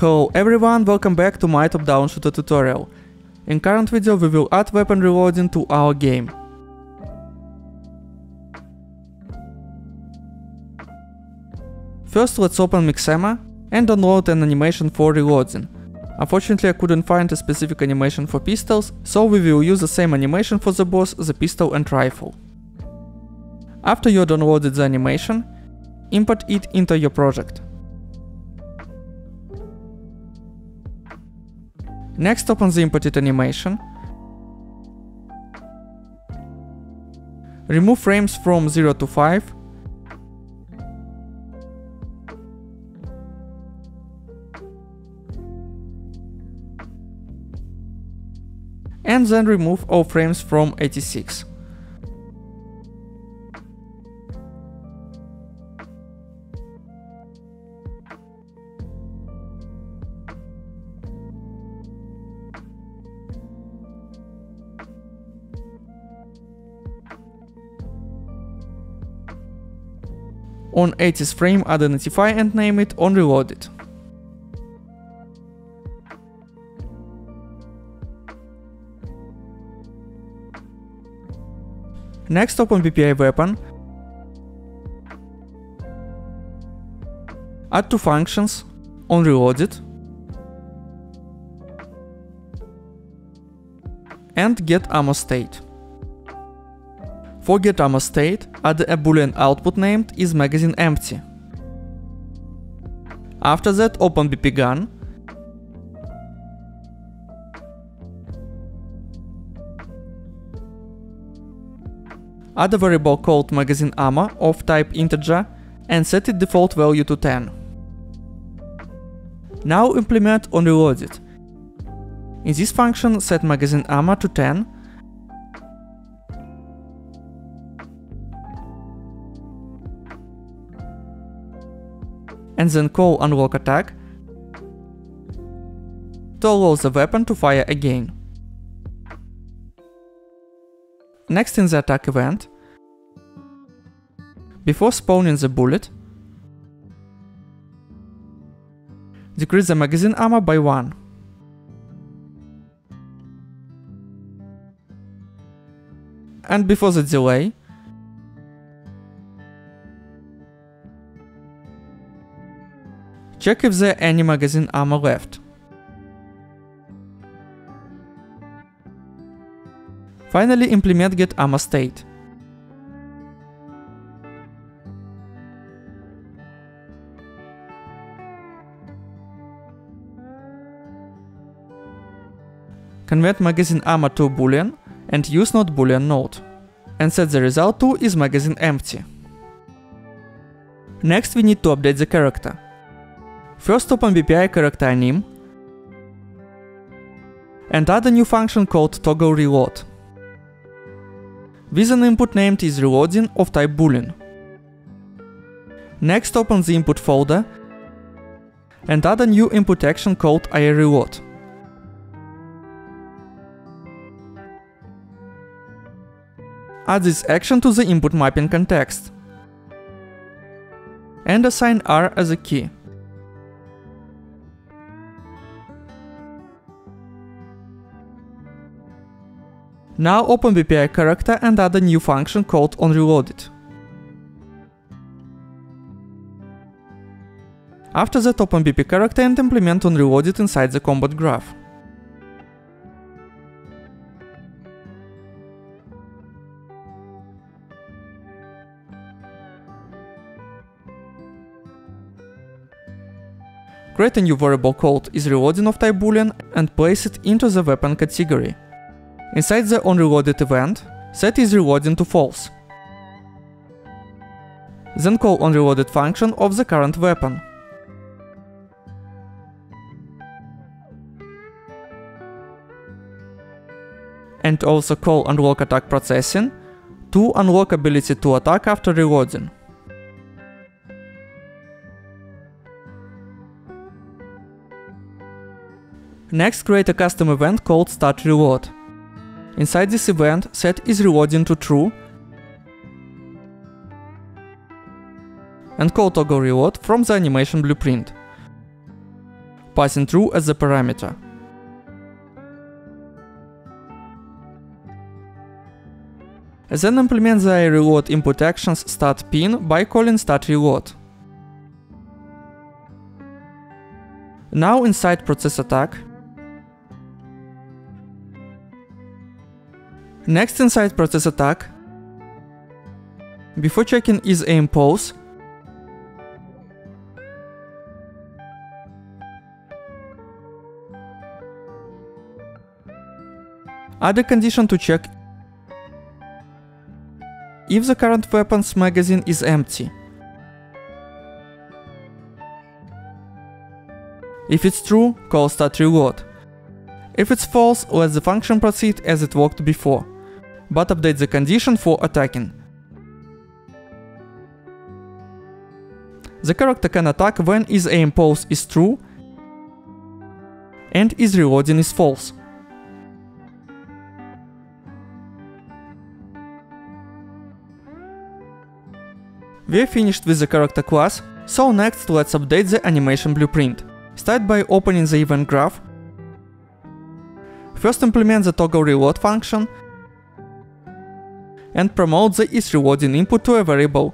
Hello everyone, welcome back to my top-down shooter tutorial. In current video we will add weapon reloading to our game. First let's open Mixamo and download an animation for reloading. Unfortunately I couldn't find a specific animation for pistols, so we will use the same animation for the boss, the pistol and rifle. After you downloaded the animation, import it into your project. Next open the imported animation. Remove frames from 0 to 5. And then remove all frames from 86. On 80th frame add identify and name it on reloaded. Next open BPI weapon. Add two functions on reloaded and get ammo state. For get ammo state, add a boolean output named is magazine empty. After that open BP gun Add a variable called magazine ammo of type integer and set its default value to 10. Now implement on reloaded. In this function set magazine ammo to 10 and then call unlock attack to allow the weapon to fire again. Next in the attack event, before spawning the bullet, decrease the magazine ammo by 1. And before the delay, Check if there any magazine ammo left. Finally implement get ammo state. Convert magazine ammo to boolean and use not boolean node. And set the result to is magazine empty. Next we need to update the character. First open BPI character anim and add a new function called toggle reload with an input named is reloading of type boolean. Next open the input folder and add a new input action called reload. Add this action to the input mapping context and assign R as a key. Now open BPI character and add a new function called onReloaded. After that open BP character and implement onReloaded inside the combat graph. Create a new variable called isReloading of type boolean and place it into the weapon category. Inside the onReloaded event, set is reloading to false. Then call onReloaded function of the current weapon. And also call unlock attack processing to unlock ability to attack after reloading. Next create a custom event called start reload. Inside this event, set is reloading to true and call toggle reload from the animation blueprint. passing true as the parameter. Then implement the reload input actions start pin by calling start reload. Now inside process attack. Next inside process attack. Before checking is aim pose. Add a condition to check if the current weapons magazine is empty. If it's true, call start reload. If it's false, let the function proceed as it worked before, but update the condition for attacking. The character can attack when his aim pose is true and his reloading is false. We're finished with the character class, so next let's update the animation blueprint. Start by opening the event graph. First implement the toggle reload function and promote the is reloading input to a variable.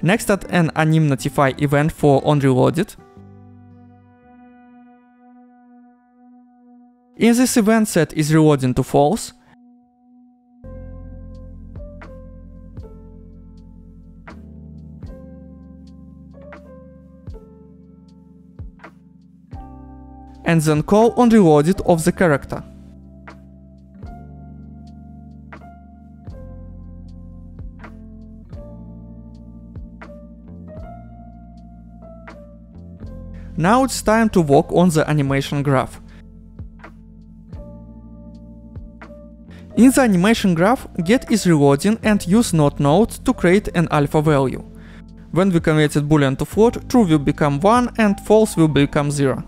Next add an anim notify event for onReloaded. In this event set is reloading to false and then call onReloaded of the character. Now it's time to work on the animation graph. In the animation graph, get is reloading and use not node to create an alpha value. When we converted boolean to float, true will become 1 and false will become 0.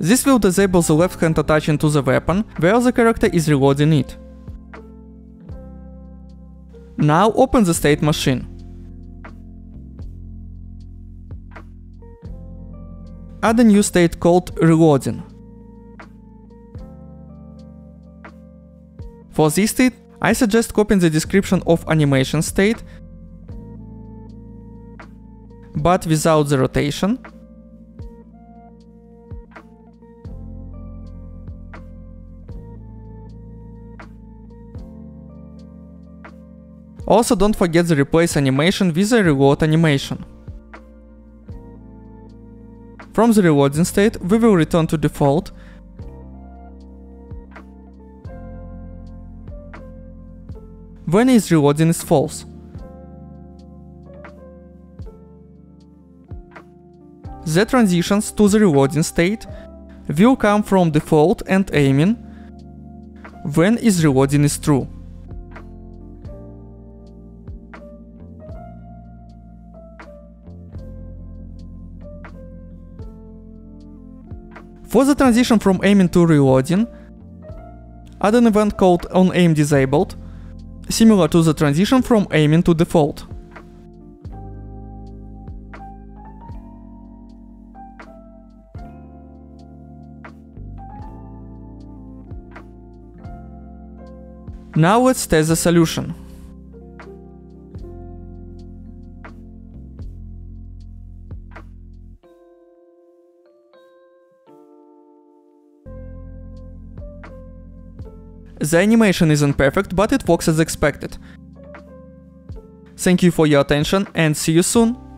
This will disable the left hand attaching to the weapon, where the character is reloading it. Now open the state machine. Add a new state called reloading. For this state, I suggest copying the description of animation state, but without the rotation, Also don't forget the replace animation with the reload animation. From the reloading state, we will return to default when is reloading is false. The transitions to the reloading state will come from default and aiming when is reloading is true. For the transition from aiming to reloading, add an event called onAimDisabled, similar to the transition from aiming to default. Now let's test the solution. The animation isn't perfect, but it works as expected. Thank you for your attention and see you soon!